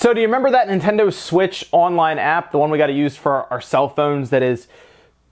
So do you remember that Nintendo Switch online app, the one we got to use for our cell phones that is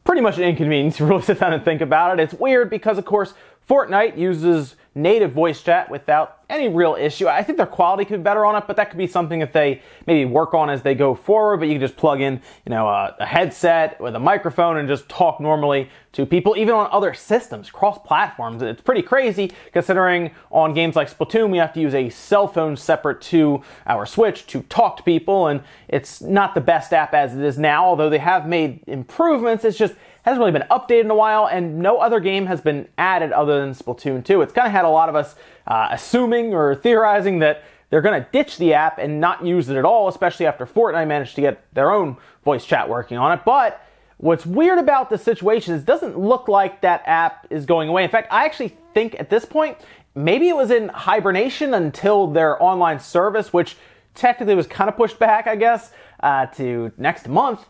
pretty much an inconvenience. You really sit down and think about it. It's weird because, of course, Fortnite uses native voice chat without any real issue. I think their quality could be better on it, but that could be something that they maybe work on as they go forward. But you can just plug in, you know, a, a headset with a microphone and just talk normally to people, even on other systems, cross platforms. It's pretty crazy considering on games like Splatoon, we have to use a cell phone separate to our Switch to talk to people, and it's not the best app as it is now, although they have made improvements. It's just hasn't really been updated in a while, and no other game has been added other than Splatoon 2. It's kind of had a lot of us uh, assuming or theorizing that they're going to ditch the app and not use it at all, especially after Fortnite managed to get their own voice chat working on it. But what's weird about the situation is it doesn't look like that app is going away. In fact, I actually think at this point, maybe it was in hibernation until their online service, which technically was kind of pushed back, I guess, uh, to next month.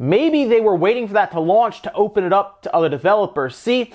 Maybe they were waiting for that to launch to open it up to other developers. See,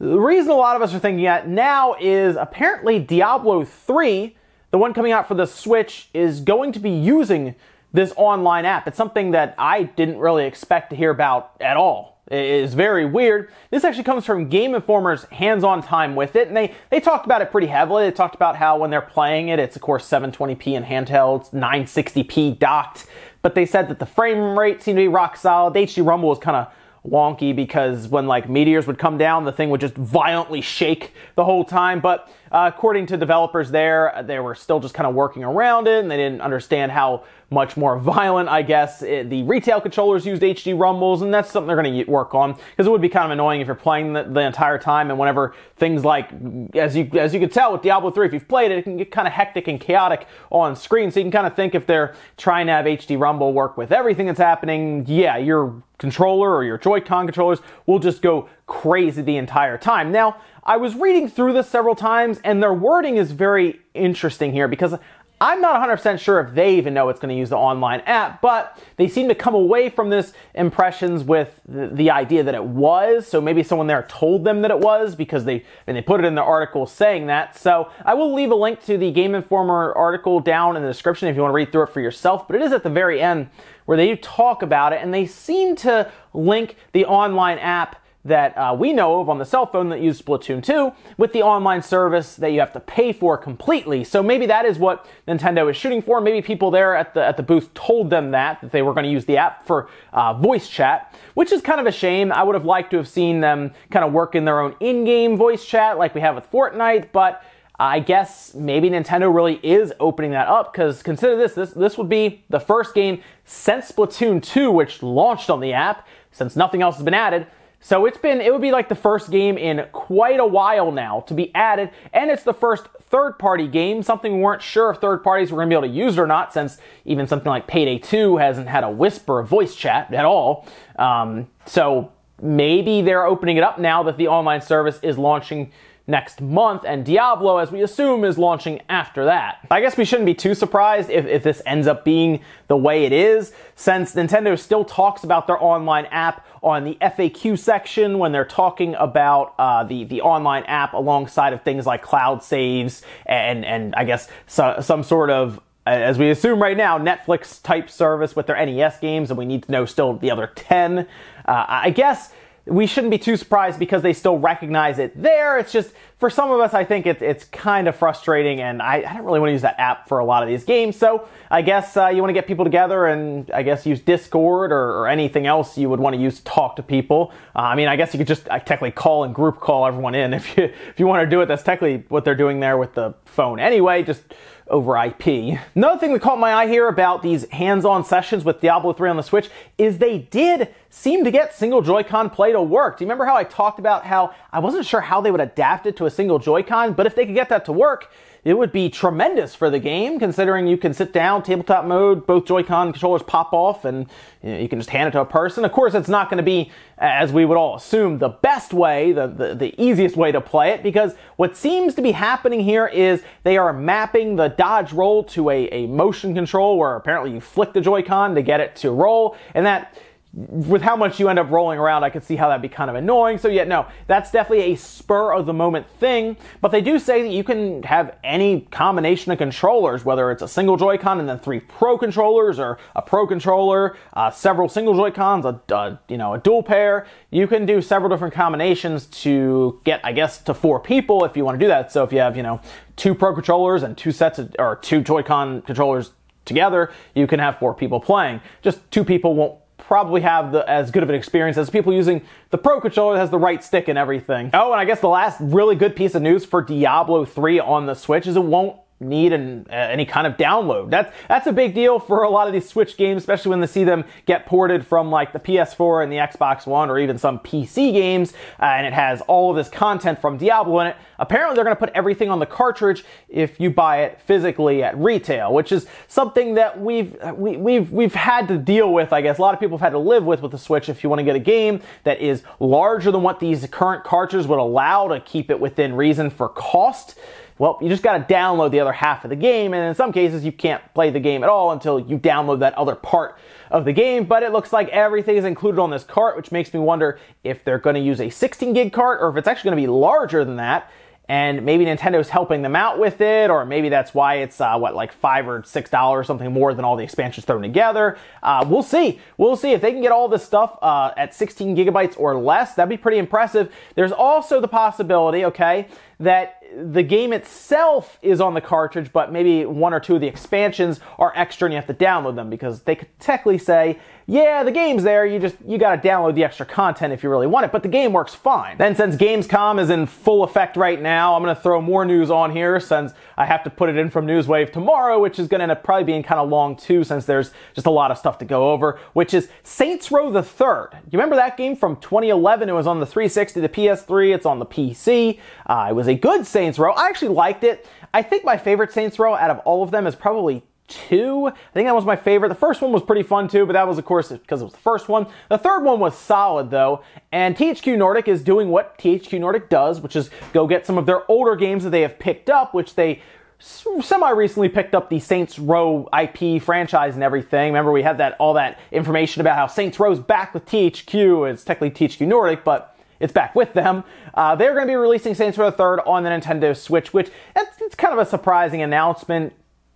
the reason a lot of us are thinking that now is apparently Diablo 3, the one coming out for the Switch, is going to be using this online app. It's something that I didn't really expect to hear about at all. It is very weird. This actually comes from Game Informer's hands-on time with it, and they, they talked about it pretty heavily. They talked about how when they're playing it, it's of course 720p in handheld, 960p docked, but they said that the frame rate seemed to be rock solid. The HD Rumble was kind of wonky because when like meteors would come down, the thing would just violently shake the whole time. But uh, according to developers there, they were still just kind of working around it and they didn't understand how much more violent, I guess. It, the retail controllers used HD rumbles, and that's something they're going to work on because it would be kind of annoying if you're playing the, the, entire time and whenever things like, as you as you could tell with Diablo 3, if you've played it, it can get kind of hectic and chaotic on screen. So you can kind of think if they're trying to have HD rumble work with everything that's happening, yeah, your controller or your Joy-Con controllers will just go crazy the entire time. Now, I was reading through this several times, and their wording is very interesting here because I'm not 100% sure if they even know it's going to use the online app, but they seem to come away from this impressions with the, the, idea that it was. So maybe someone there told them that it was because they and they put it in their article saying that. So I will leave a link to the Game Informer article down in the description if you want to read through it for yourself. But it is at the very end where they talk about it, and they seem to link the online app that uh, we know of on the cell phone that use Splatoon 2 with the online service that you have to pay for completely. So maybe that is what Nintendo is shooting for. Maybe people there at the at the booth told them that that they were going to use the app for uh, voice chat, which is kind of a shame. I would have liked to have seen them kind of work in their own in-game voice chat like we have with Fortnite, but I guess maybe Nintendo really is opening that up because consider this, this this would be the first game since Splatoon 2 which launched on the app since nothing else has been added so it's been, it would be like the first game in quite a while now to be added, and it's the first third party game, something we weren't sure if third parties were going to be able to use it or not, since even something like Payday 2 hasn't had a whisper of voice chat at all. Um, so maybe they're opening it up now that the online service is launching next month, and Diablo, as we assume, is launching after that. I guess we shouldn't be too surprised if, if this ends up being the way it is, since Nintendo still talks about their online app on the FAQ section when they're talking about uh, the, the online app alongside of things like cloud saves and, and I guess so, some sort of as we assume right now, Netflix type service with their NES games, and we need to know still the other 10. Uh, I guess we shouldn't be too surprised because they still recognize it there. It's just, for some of us, I think it, it's kind of frustrating, and I, I, don't really want to use that app for a lot of these games. So I guess uh, you want to get people together and I guess use Discord or, or anything else you would want to use to talk to people. Uh, I mean, I guess you could just uh, technically call and group call everyone in if you, if you want to do it. That's technically what they're doing there with the phone anyway. Just over IP. Another thing that caught my eye here about these hands-on sessions with Diablo 3 on the Switch is they did seem to get single Joy-Con play to work. Do you remember how I talked about how I wasn't sure how they would adapt it to a single Joy-Con, but if they could get that to work, it would be tremendous for the game, considering you can sit down, tabletop mode, both Joy-Con controllers pop off, and you, know, you can just hand it to a person. Of course, it's not going to be, as we would all assume, the best way, the, the, the easiest way to play it, because what seems to be happening here is they are mapping the dodge roll to a, a motion control, where apparently you flick the Joy-Con to get it to roll, and that with how much you end up rolling around, I could see how that'd be kind of annoying. So yeah, no, that's definitely a spur of the moment thing. But they do say that you can have any combination of controllers, whether it's a single Joy-Con and then three Pro controllers, or a Pro controller, uh, several single Joy-Cons, a, a you know a dual pair. You can do several different combinations to get, I guess, to four people if you want to do that. So if you have you know two Pro controllers and two sets of, or two Joy-Con controllers together, you can have four people playing. Just two people won't probably have the, as good of an experience as people using the Pro Controller that has the right stick and everything. Oh, and I guess the last really good piece of news for Diablo 3 on the Switch is it won't need an, uh, any kind of download. That's that's a big deal for a lot of these Switch games, especially when they see them get ported from like the PS4 and the Xbox One, or even some PC games, uh, and it has all of this content from Diablo in it. Apparently, they're going to put everything on the cartridge if you buy it physically at retail, which is something that we've we, we've we've had to deal with. I guess a lot of people have had to live with with the Switch. If you want to get a game that is larger than what these current cartridges would allow to keep it within reason for cost well, you just got to download the other half of the game, and in some cases, you can't play the game at all until you download that other part of the game. But it looks like everything is included on this cart, which makes me wonder if they're going to use a 16 gig cart or if it's actually going to be larger than that and maybe Nintendo's helping them out with it, or maybe that's why it's uh, what like five or six dollars, something more than all the expansions thrown together. Uh, we'll see. We'll see if they can get all this stuff uh, at 16 gigabytes or less. That'd be pretty impressive. There's also the possibility, okay, that the game itself is on the cartridge, but maybe one or two of the expansions are extra and you have to download them because they could technically say, yeah, the game's there, you just, you gotta download the extra content if you really want it, but the game works fine. Then since Gamescom is in full effect right now, I'm gonna throw more news on here since I have to put it in from Newswave tomorrow, which is gonna end up probably being kind of long too since there's just a lot of stuff to go over, which is Saints Row the Third. You remember that game from 2011? It was on the 360, the PS3, it's on the PC. Uh, it was a good Saints Row. I actually liked it. I think my favorite Saints Row out of all of them is probably two. I think that was my favorite. The first one was pretty fun too, but that was, of course, because it was the first one. The third one was solid though, and THQ Nordic is doing what THQ Nordic does, which is go get some of their older games that they have picked up, which they semi recently picked up the Saints Row IP franchise and everything. Remember, we had that all that information about how Saints Row's back with THQ. It's technically THQ Nordic, but it's back with them. Uh, they're going to be releasing Saints Row 3rd on the Nintendo Switch, which it's, kind of a surprising announcement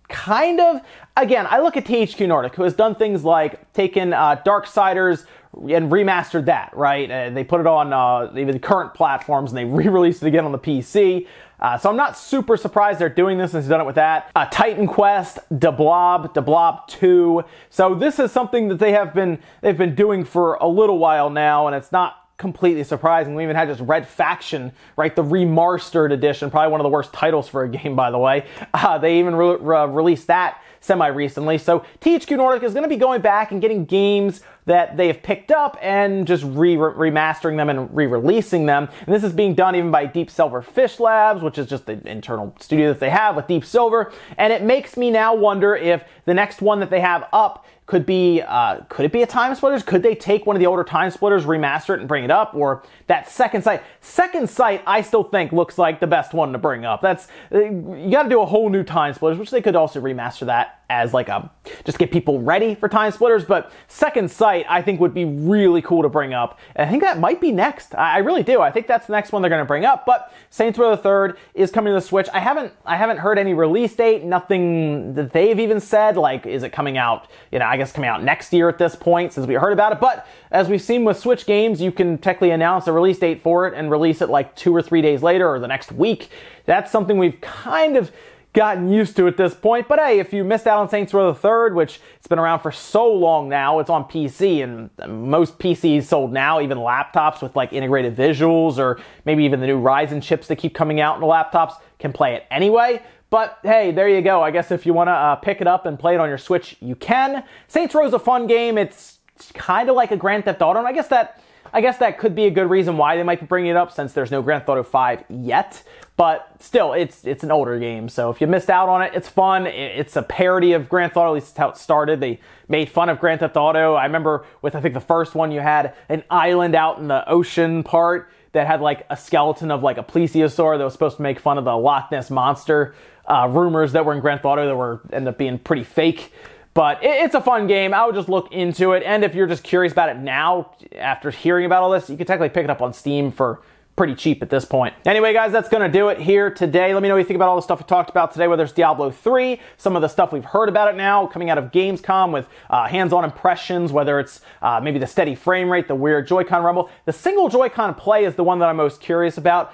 kind of. Again, I look at THQ Nordic, who has done things like taken uh, Darksiders and remastered that, right? Uh, they put it on uh, even the current platforms and they re-released it again on the PC. Uh, so I'm not super surprised they're doing this since they've done it with that. Uh, Titan Quest, de Blob, de Blob 2. So this is something that they have been they've been doing for a little while now, and it's not completely surprising. We even had just Red Faction, right? The remastered edition, probably one of the worst titles for a game, by the way. Uh, they even re- re- released that semi recently. So THQ Nordic is going to be going back and getting games that they have picked up and just re- remastering them and re-releasing them. And this is being done even by Deep Silver Fishlabs, which is just the internal studio that they have with Deep Silver. And it makes me now wonder if the next one that they have up could be uh, could it be a TimeSplitters? Could they take one of the older TimeSplitters remaster it and bring it up? Or that second sight second sight i still think looks like the best one to bring up. That's uh, you got to do a whole new TimeSplitters which they could also remaster that as like a just get people ready for TimeSplitters. But second sight i think would be really cool to bring up. And i think that might be next. I, really do. I think that's the next one they're going to bring up. But saints row the third is coming to the switch. I haven't i haven't heard any release date. Nothing that they've even said like is it coming out you know i guess coming out next year at this point since we heard about it. But as we've seen with switch games you can technically announce a release date for it and release it like two or three days later or the next week. That's something we've kind of gotten used to at this point. But hey, if you missed out on Saints Row the Third, which it's been around for so long now, it's on PC and most PCs sold now, even laptops with like integrated visuals or maybe even the new Ryzen chips that keep coming out in the laptops can play it anyway. But hey, there you go. I guess if you want to uh, pick it up and play it on your Switch, you can. Saints Row is a fun game. It's kind of like a Grand Theft Auto, and I guess that I guess that could be a good reason why they might be bringing it up since there's no Grand Theft Auto 5 yet. But still, it's it's an older game, so if you missed out on it, it's fun. It's a parody of Grand Theft Auto, at least how it started. They made fun of Grand Theft Auto. I remember with I think the first one, you had an island out in the ocean part that had like a skeleton of like a plesiosaur that was supposed to make fun of the Loch Ness monster. Uh, rumors that were in Grand Theft Auto that were ended up being pretty fake. But it's a fun game. I would just look into it. And if you're just curious about it now, after hearing about all this, you can technically pick it up on Steam for pretty cheap at this point. Anyway, guys, that's going to do it here today. Let me know what you think about all the stuff we talked about today, whether it's Diablo 3, some of the stuff we've heard about it now coming out of Gamescom with uh, hands-on impressions, whether it's uh, maybe the steady frame rate, the weird Joy-Con rumble. The single Joy-Con play is the one that I'm most curious about.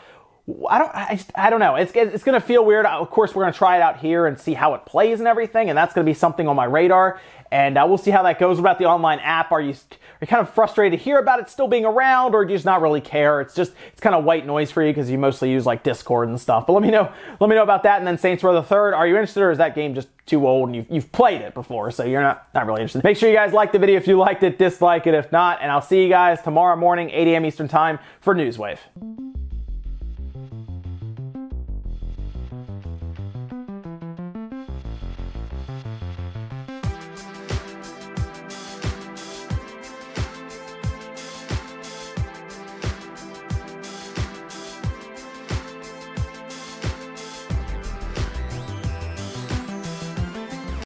I don't, I, I don't know. It's, it's going to feel weird. Of course, we're going to try it out here and see how it plays and everything, and that's going to be something on my radar. And uh, we'll see how that goes. About the online app? Are you are kind of frustrated to hear about it still being around, or do you just not really care? It's just it's kind of white noise for you because you mostly use like Discord and stuff. But let me know let me know about that. And then Saints Row the Third. Are you interested, or is that game just too old and you've, you've played it before, so you're not not really interested? Make sure you guys like the video if you liked it, dislike it if not, and I'll see you guys tomorrow morning, 8 a.m. Eastern Time for Newswave.